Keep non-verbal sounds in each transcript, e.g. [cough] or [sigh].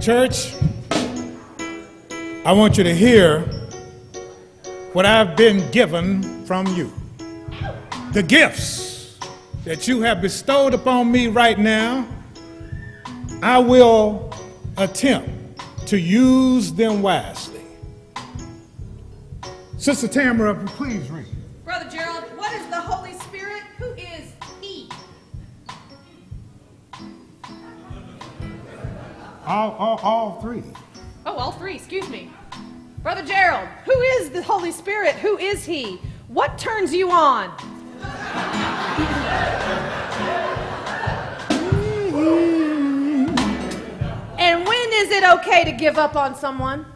Church, I want you to hear what I've been given from you. The gifts that you have bestowed upon me right now, I will attempt to use them wisely. Sister Tamara, please read. All, all, all three. Oh, all three, excuse me. Brother Gerald, who is the Holy Spirit? Who is He? What turns you on? and when is it okay to give up on someone?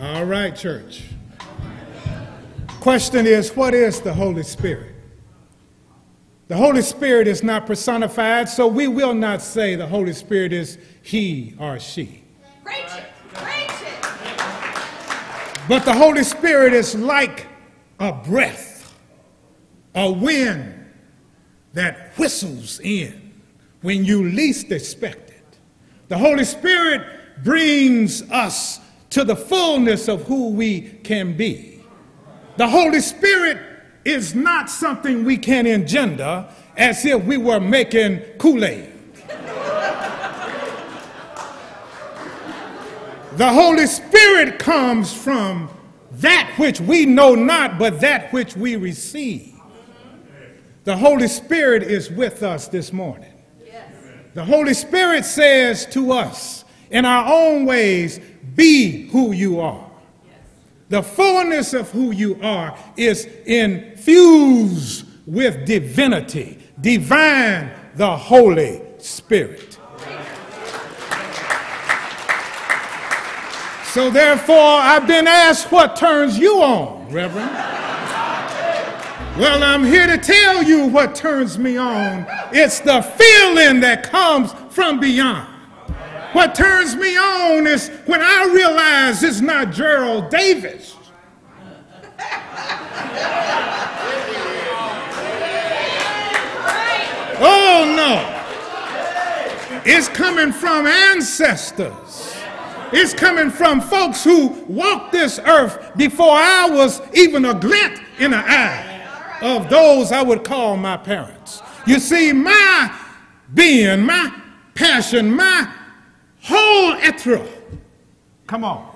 All right, church. Question is what is the Holy Spirit? The Holy Spirit is not personified, so we will not say the Holy Spirit is he or she. Preach it! Preach it! But the Holy Spirit is like a breath, a wind that whistles in when you least expect it. The Holy Spirit brings us to the fullness of who we can be. The Holy Spirit is not something we can engender as if we were making Kool Aid. the Holy Spirit comes from that which we know not, but that which we receive. The Holy Spirit is with us this morning. The Holy Spirit says to us, in our own ways, be who you are. The fullness of who you are is infused with divinity, divine, the Holy Spirit. So, therefore, I've been asked what turns you on, Reverend. Well, I'm here to tell you what turns me on. It's the feeling that comes from beyond. What turns me on is when I realize it's not Gerald Davis. Oh no. It's coming from ancestors. It's coming from folks who walked this earth before I was even a glint in the eye of those I would call my parents. You see, my being, my passion, my whole etra, come on,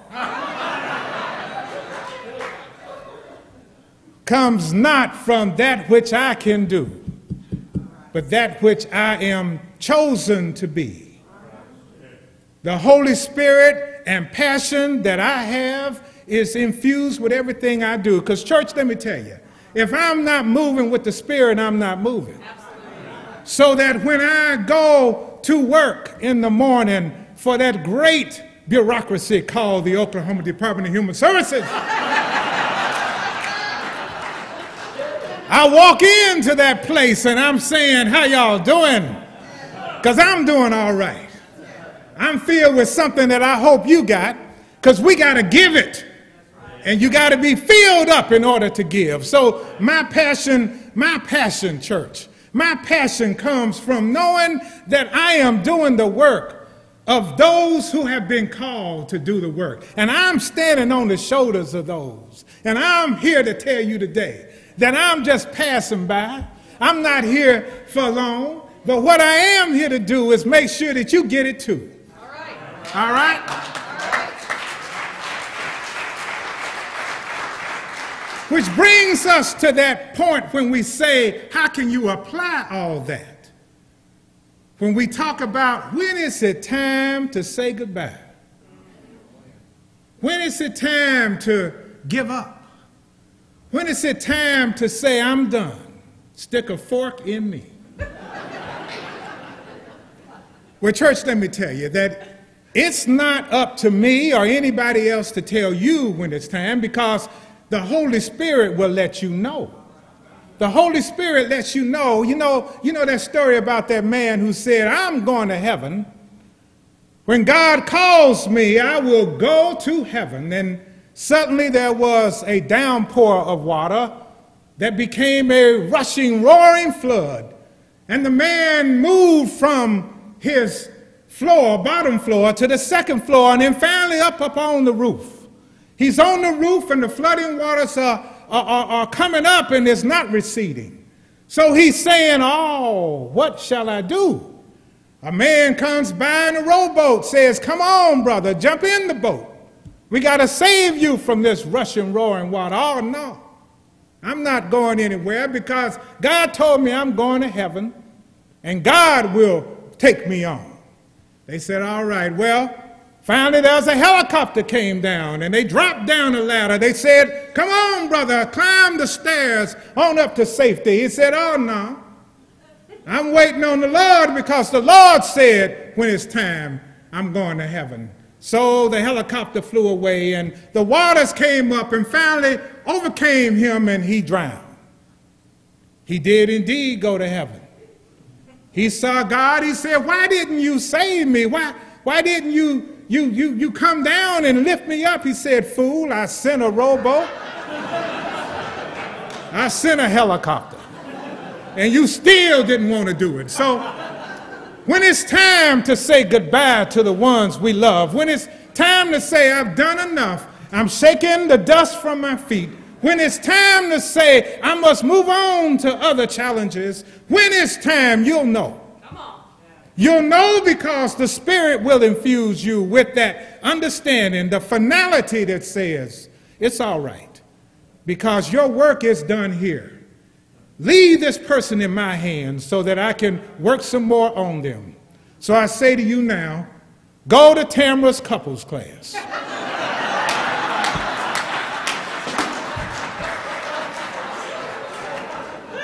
comes not from that which I can do, but that which I am chosen to be. The Holy Spirit and passion that I have is infused with everything I do. Because, church, let me tell you, if I'm not moving with the Spirit, I'm not moving. So that when I go to work in the morning for that great bureaucracy called the Oklahoma Department of Human Services, I walk into that place and I'm saying, How y'all doing? Because I'm doing all right. I'm filled with something that I hope you got, because we got to give it. And you got to be filled up in order to give. So, my passion, my passion, church, my passion comes from knowing that I am doing the work of those who have been called to do the work. And I'm standing on the shoulders of those. And I'm here to tell you today that I'm just passing by. I'm not here for long. But what I am here to do is make sure that you get it too. All right, all right. Which brings us to that point when we say, how can you apply all that? When we talk about when is it time to say goodbye? When is it time to give up? When is it time to say, I'm done? Stick a fork in me. well, church, let me tell you that it's not up to me or anybody else to tell you when it's time because the Holy Spirit will let you know. The Holy Spirit lets you know. You know, you know that story about that man who said, I'm going to heaven. When God calls me, I will go to heaven. And suddenly there was a downpour of water that became a rushing, roaring flood. And the man moved from his floor, bottom floor, to the second floor, and then finally up, upon the roof. He's on the roof, and the flooding waters are, are, are, coming up, and it's not receding. So he's saying, Oh, what shall I do? A man comes by in a rowboat, says, Come on, brother, jump in the boat. We got to save you from this rushing, roaring water. Oh, no. I'm not going anywhere because God told me I'm going to heaven and God will take me on. They said, All right, well, finally there's a helicopter came down and they dropped down a ladder. They said, Come on, brother, climb the stairs on up to safety. He said, Oh, no. I'm waiting on the Lord because the Lord said, When it's time, I'm going to heaven. So the helicopter flew away and the waters came up and finally overcame him and he drowned. He did indeed go to heaven. He saw God. He said, Why didn't you save me? Why, why didn't you, you, you, you come down and lift me up? He said, Fool, I sent a rowboat. I sent a helicopter. And you still didn't want to do it. So when it's time to say goodbye to the ones we love, when it's time to say, I've done enough, I'm shaking the dust from my feet, when it's time to say, I must move on to other challenges, when it's time, you'll know. You'll know because the Spirit will infuse you with that understanding, the finality that says, it's all right, because your work is done here. Leave this person in my hands so that I can work some more on them. So I say to you now, go to Tamara's couples class. [laughs]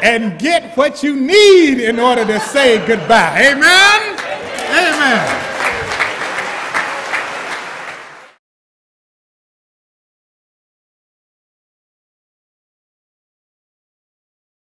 and get what you need in order to say goodbye. Amen? Amen.